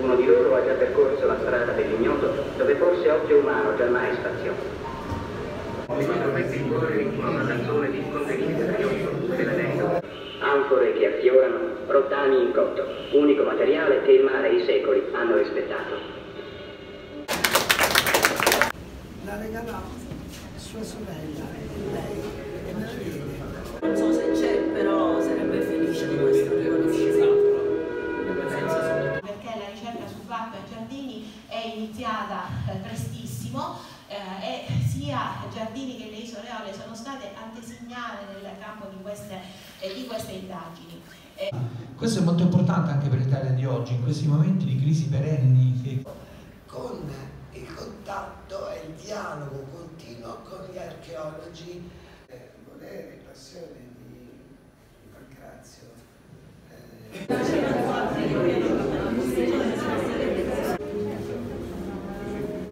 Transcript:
Uno di loro ha già percorso la strada dell'ignoto, dove forse occhio umano giammai spaziò. Una canzone di. Anfore che affiorano, rottami in cotto, unico materiale che il mare e i secoli hanno rispettato. La regalò sua sorella Giardini è iniziata eh, prestissimo eh, e sia Giardini che le isole Eole sono state antesignane nel campo di queste, eh, di queste indagini. Eh, Questo è molto importante anche per l'Italia di oggi, in questi momenti di crisi perenni che Con il contatto e il dialogo continuo con gli archeologi, eh, volere passione di,